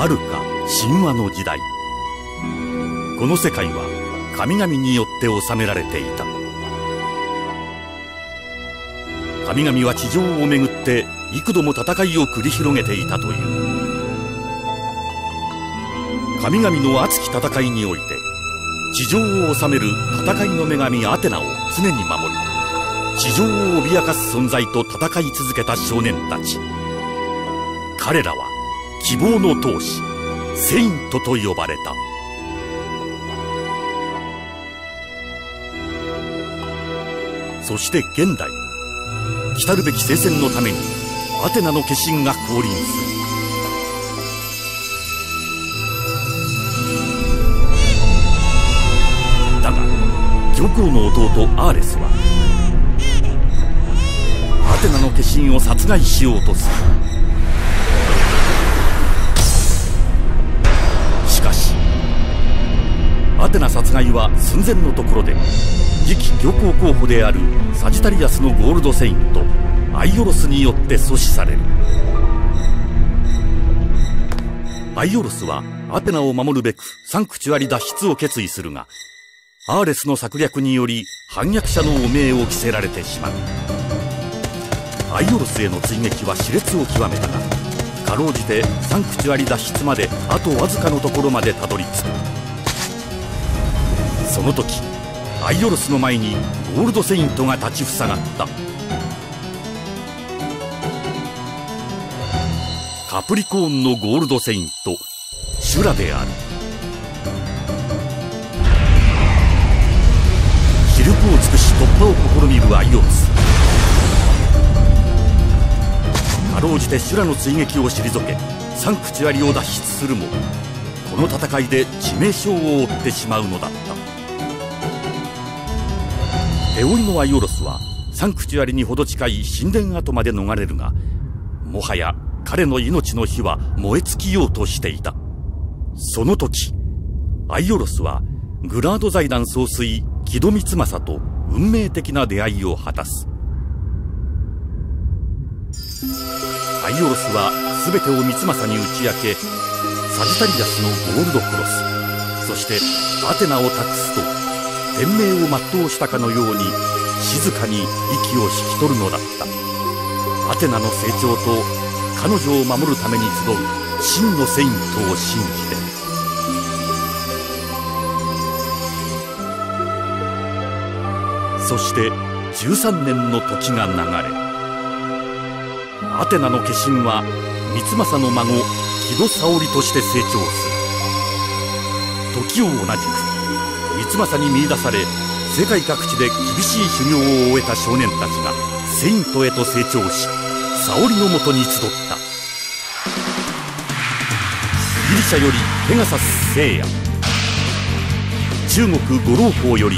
遥か神話の時代。この世界は神々によって治められていた。神々は地上をめぐって幾度も戦いを繰り広げていたという。神々の熱き戦いにおいて地上を治める戦いの女神アテナを常に守り地上を脅かす存在と戦い続けた少年たち。彼らは希望の闘士セイントと呼ばれた。そして現代来るべき聖戦のためにアテナの化身が降臨する。だが上皇の弟アーレスはアテナの化身を殺害しようとする。アテナ殺害は寸前のところで次期教皇候補であるサジタリアスのゴールドセインとアイオロスによって阻止される。アイオロスはアテナを守るべくサンクチュアリ脱出を決意するがアーレスの策略により反逆者の汚名を着せられてしまう。アイオロスへの追撃は熾烈を極めたがかろうじてサンクチュアリ脱出まであとわずかのところまでたどり着く。その時アイオロスの前にゴールドセイントが立ちふさがった。カプリコーンのゴールドセイントシュラである。力を尽くし突破を試みるアイオロス。かろうじて修羅の追撃を退けサンクチュアリを脱出するもこの戦いで致命傷を負ってしまうのだ。った手負いのアイオロスはサンクチュアリにほど近い神殿跡まで逃れるがもはや彼の命の火は燃え尽きようとしていた。その時アイオロスはグラード財団総帥木戸光政と運命的な出会いを果たす。アイオロスは全てを光政に打ち明けサジタリアスのゴールドクロスそしてアテナを託すと天命を全うしたかのように静かに息を引き取るのだった。アテナの成長と彼女を守るために集う真のセイントを信じて。そして13年の時が流れアテナの化身は三政の孫木戸沙織として成長する。時を同じく三政に見いだされ世界各地で厳しい修行を終えた少年たちがセイントへと成長し沙織のもとに集った。ギリシャよりペガサス聖夜。中国五老峰より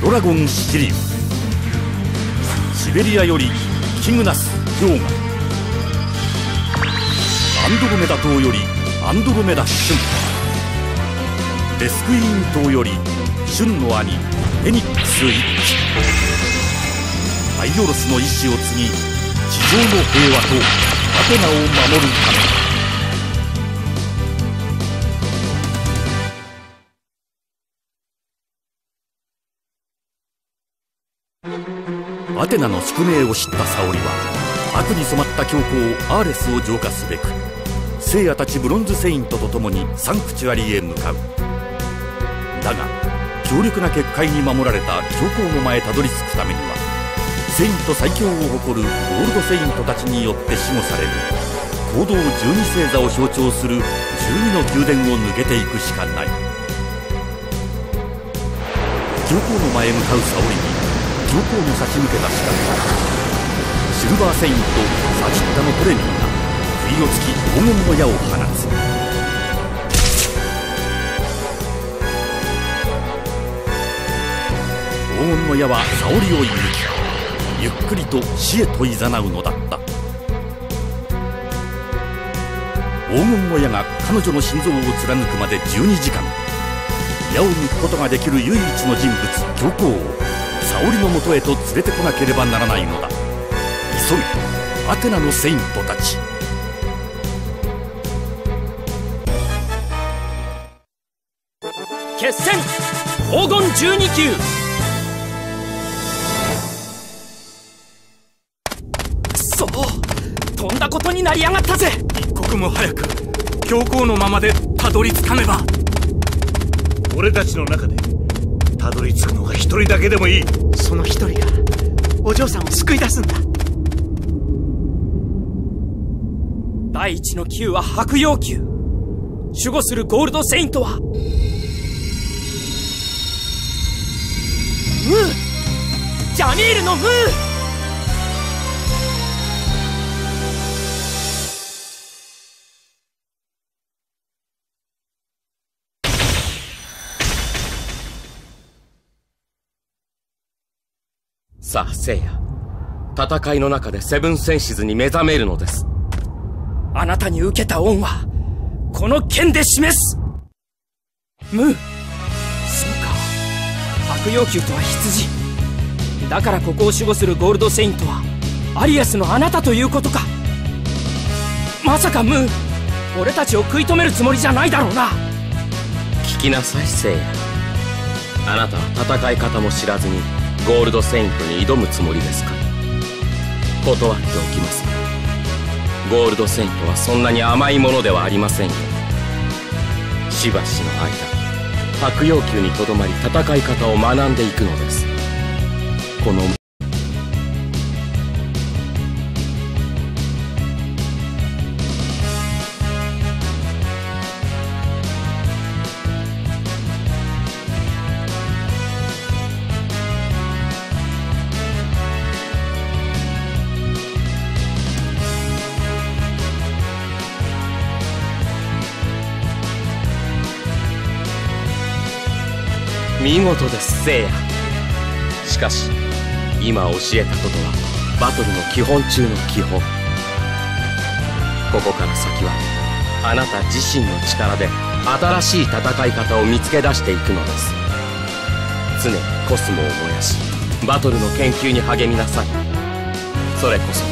ドラゴンシチリウシベリアよりキグナス氷河アンドロメダ島よりアンドロメダシュンレスクイーン島よりシュンの兄フェニックス一騎アイオロスの意志を継ぎ地上の平和とアテナを守るためアテナの宿命を知った沙織は悪に染まった教皇アーレスを浄化すべく聖夜たちブロンズセイントと共にサンクチュアリへ向かう。だが強力な結界に守られた教皇の前たどり着くためにはセイント最強を誇るゴールドセイントたちによって守護される行動十二星座を象徴する12の宮殿を抜けていくしかない。教皇の前へ向かう沙織に上皇に差し向けた仕掛けシルバーセインとサジッタのトレミーが不意をつき黄金の矢を放つ。黄金の矢は沙織を射抜きゆっくりと死へと誘うのだった。黄金の矢が彼女の心臓を貫くまで12時間。矢を抜くことができる唯一の人物教皇を沙織のもとへと連れてこなければならないのだ。急げアテナのセイントたち。決戦!黄金12級!になりやがったぜ。一刻も早く教皇のままでたどり着かねば。俺たちの中でたどり着くのが一人だけでもいい。その一人がお嬢さんを救い出すんだ。第一の級は白葉級守護するゴールドセイントは。ムー。ジャミールのムーさあ、聖夜。戦いの中でセブンセンシズに目覚めるのです。あなたに受けた恩はこの剣で示す。ムーそうか。白葉級とは羊。だからここを守護するゴールドセイントはアリアスのあなたということか。まさかムー俺たちを食い止めるつもりじゃないだろうな。聞きなさい、聖夜。あなたは戦い方も知らずにゴールドセイントに挑むつもりですか？断っておきます。ゴールドセイントはそんなに甘いものではありませんよ。しばしの間白要求にとどまり戦い方を学んでいくのです。この見事です。聖夜しかし今教えたことはバトルの基本中の基本。ここから先はあなた自身の力で新しい戦い方を見つけ出していくのです。常にコスモを燃やしバトルの研究に励みなさい。それこそ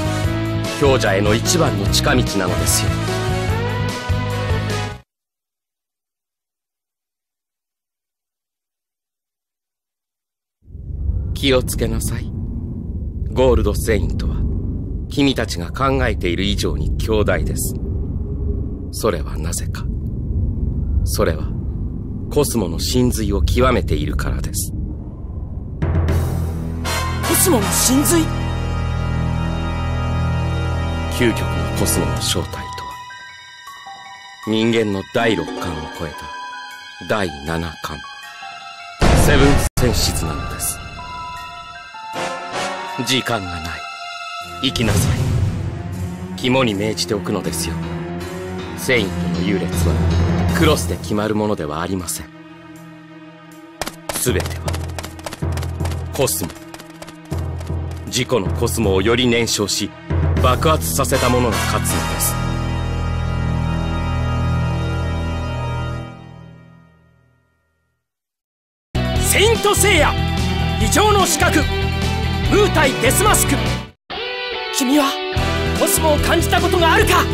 強者への一番の近道なのですよ。気をつけなさい。ゴールド・セイントは、君たちが考えている以上に強大です。それはなぜか。それは、コスモの真髄を極めているからです。コスモの真髄？究極のコスモの正体とは、人間の第六感を超えた第七感、セブンセンシズなのです。時間がない。行きなさい。肝に銘じておくのですよ。セイントの優劣は、クロスで決まるものではありません。すべては、コスモ。自己のコスモをより燃焼し、爆発させたものが勝つのです。セイントセイヤ異常の資格ムー対デスマスク。君はコスモを感じたことがあるか？